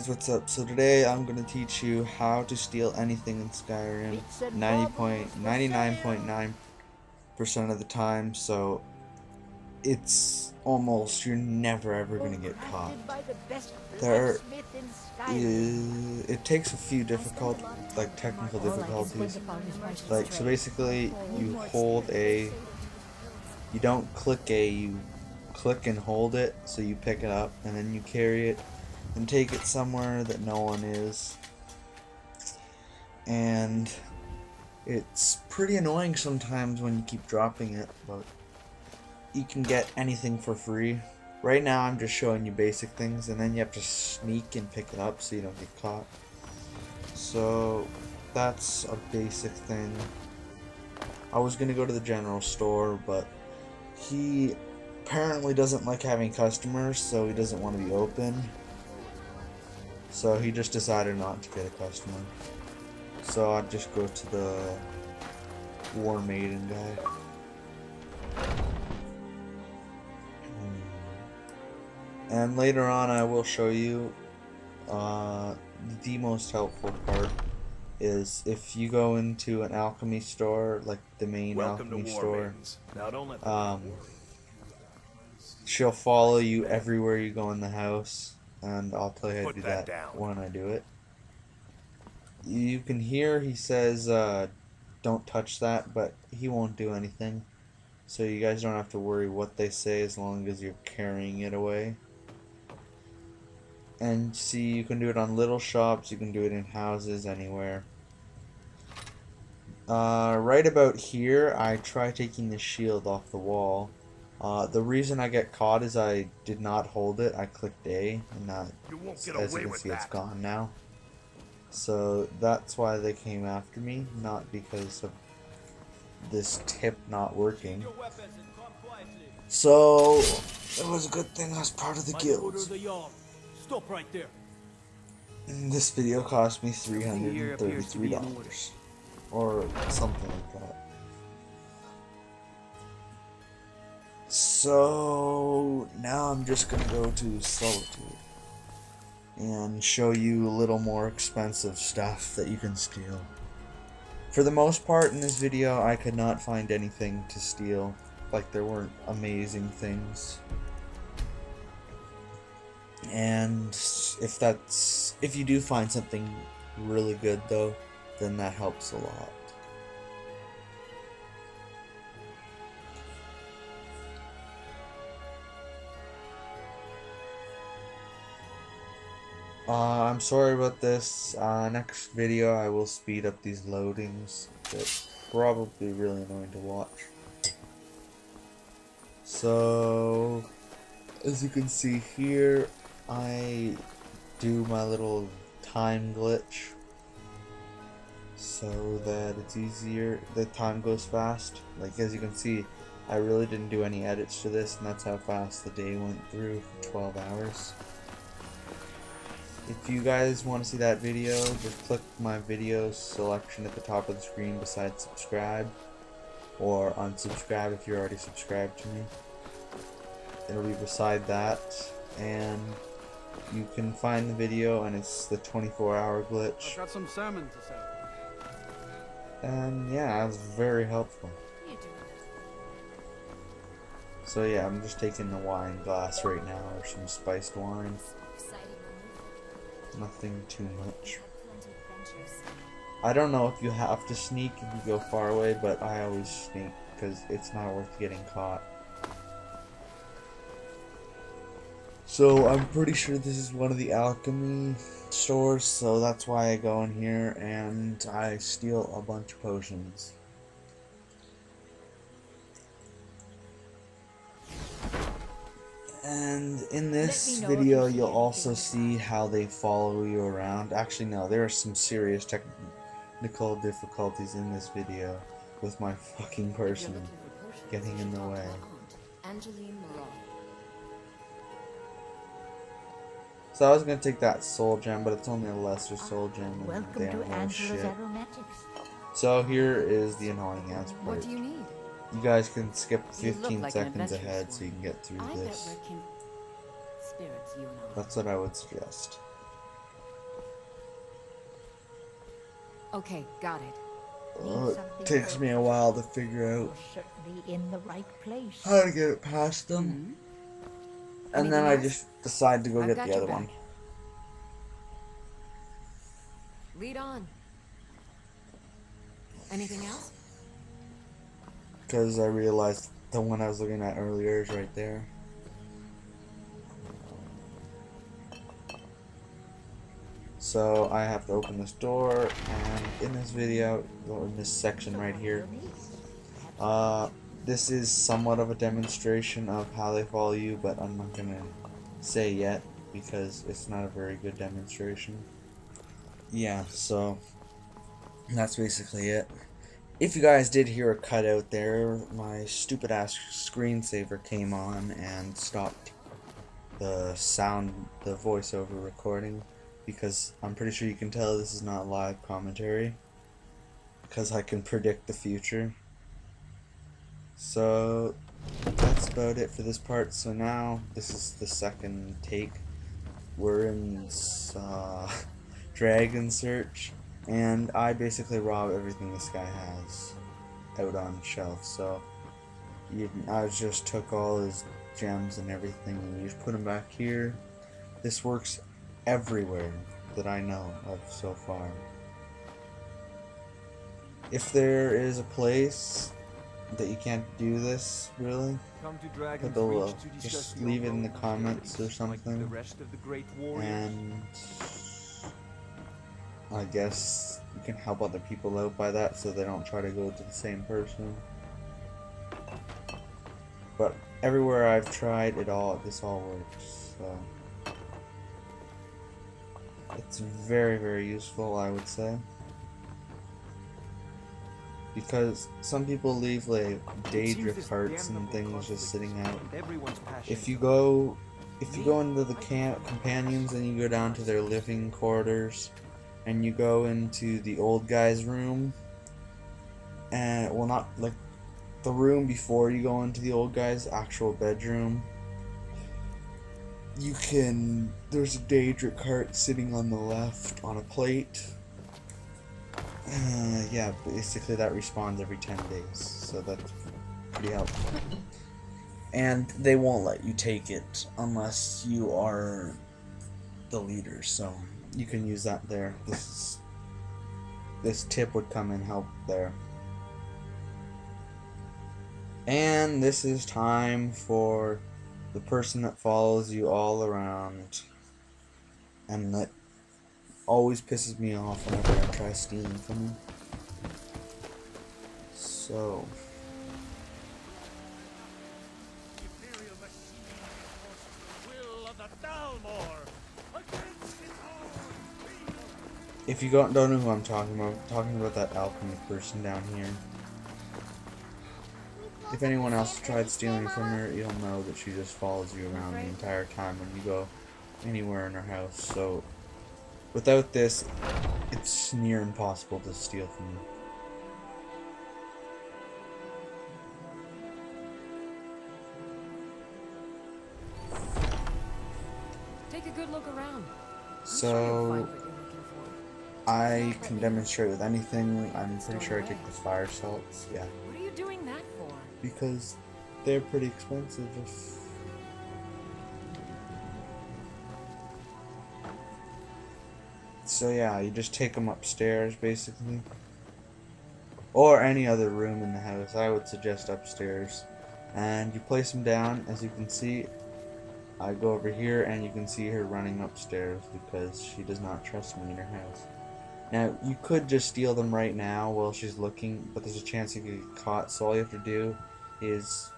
Guys, what's up? So today I'm going to teach you how to steal anything in Skyrim 90.99.9% of the time, so it's almost, you're never ever going to get caught. There is, it takes a few difficult, like technical difficulties, like, so basically you hold a, you don't click A, you click and hold it, so you pick it up, and then you carry it and take it somewhere that no one is. And it's pretty annoying sometimes when you keep dropping it, but you can get anything for free. Right now I'm just showing you basic things and then you have to sneak and pick it up so you don't get caught. So that's a basic thing. I was gonna go to the general store, but he apparently doesn't like having customers, so he doesn't want to be open. So he just decided not to get a customer. So I'd just go to the War Maiden guy. Hmm. And later on I will show you uh, the most helpful part is if you go into an alchemy store, like the main Welcome alchemy store, um, she'll follow you everywhere you go in the house and I'll tell you how to do that, that when I do it. You can hear he says, uh, don't touch that, but he won't do anything. So you guys don't have to worry what they say as long as you're carrying it away. And see, you can do it on little shops, you can do it in houses, anywhere. Uh, right about here, I try taking the shield off the wall. Uh, the reason I get caught is I did not hold it. I clicked A, and that, you as you can see, that. it's gone now. So that's why they came after me, not because of this tip not working. So it was a good thing I was part of the guild. Stop right there. This video cost me three hundred and thirty-three dollars, or something like that. So now I'm just gonna go to Solitude and show you a little more expensive stuff that you can steal. For the most part in this video I could not find anything to steal, like there weren't amazing things. And if that's if you do find something really good though, then that helps a lot. Uh, I'm sorry about this. Uh, next video I will speed up these loadings. They're probably really annoying to watch. So, as you can see here, I do my little time glitch so that it's easier, the time goes fast. Like as you can see, I really didn't do any edits to this and that's how fast the day went through 12 hours. If you guys want to see that video, just click my video selection at the top of the screen besides subscribe. Or unsubscribe if you're already subscribed to me. It'll be beside that. And you can find the video and it's the 24 hour glitch. I've got some salmon to sell. And yeah, it was very helpful. So yeah, I'm just taking the wine glass right now, or some spiced wine. Nothing too much. I don't know if you have to sneak if you go far away, but I always sneak because it's not worth getting caught. So I'm pretty sure this is one of the alchemy stores, so that's why I go in here and I steal a bunch of potions. And in this video, you'll also see how they follow you around. Actually, no, there are some serious technical difficulties in this video with my fucking person getting in the way. So I was gonna take that soul gem, but it's only a lesser ah, soul gem. Welcome to Angeline's Aromatics. So here is the annoying ass part. What do you need? You guys can skip 15 like seconds ahead so you can get through I this. That's what I would suggest. Okay, got it. Oh, it takes me a while to figure out in the right place. how to get it past them. Mm -hmm. And then? I just decide to go I've get the other back. one. Lead on. Anything else? Because I realized the one I was looking at earlier is right there. So I have to open this door, and in this video, or in this section right here, uh, this is somewhat of a demonstration of how they follow you, but I'm not gonna say yet because it's not a very good demonstration. Yeah, so that's basically it. If you guys did hear a cutout there, my stupid ass screensaver came on and stopped the sound, the voiceover recording, because I'm pretty sure you can tell this is not live commentary, because I can predict the future. So that's about it for this part. So now this is the second take. We're in uh, Dragonsreach, and I basically rob everything this guy has out on shelf. So you, I just took all his gems and everything, and you just put them back here. This works everywhere that I know of so far. If there is a place that you can't do this, really, Come to Dragon's below. Reach to Just leave it in the comments or something. The rest of the great and I guess you can help other people out by that so they don't try to go to the same person. But everywhere I've tried it all this all works. So it's very very useful I would say. Because some people leave like Daedric hearts and things just sitting out. If you go if you go into the camp companions and you go down to their living quarters and you go into the old guy's room and well not like the room before you go into the old guy's actual bedroom you can there's a Daedric heart sitting on the left on a plate. Uh, yeah basically that respawns every 10 days so that's pretty helpful. And they won't let you take it unless you are the leader so you can use that there. This is this tip would come in help there. And this is time for the person that follows you all around and that always pisses me off whenever I try stealing from him so If you don't don't know who I'm talking about, I'm talking about that alchemy person down here. If anyone else tried stealing from her, you'll know that she just follows you around the entire time when you go anywhere in her house. So, without this, it's near impossible to steal from her. Take a good look around. I'm sure So, find I can demonstrate with anything. I'm pretty sure I take the fire salts. Yeah. What are you doing that for? because they're pretty expensive if so yeah you just take them upstairs basically or any other room in the house i would suggest upstairs and you place them down as you can see i go over here and you can see her running upstairs because she does not trust me in her house now you could just steal them right now while she's looking but there's a chance you could get caught so all you have to do is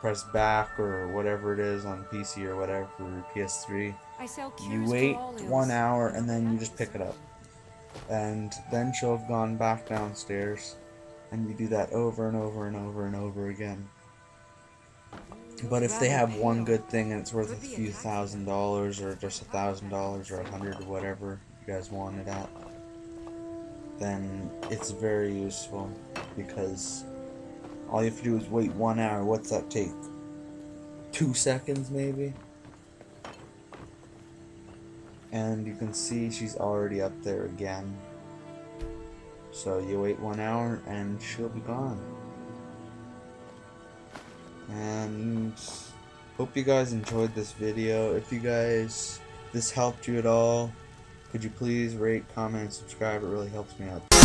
press back or whatever it is on PC or whatever for PS3. I sell You wait one hour and then you just pick it up. And then she'll have gone back downstairs. And you do that over and over and over and over again. But if they have one good thing and it's worth a few thousand dollars or just a thousand dollars or a hundred or whatever you guys want it at, then it's very useful because all you have to do is wait one hour. What's that take? Two seconds maybe? And you can see she's already up there again. So you wait one hour and she'll be gone. And hope you guys enjoyed this video. If you guys, this helped you at all, could you please rate, comment, subscribe? It really helps me out.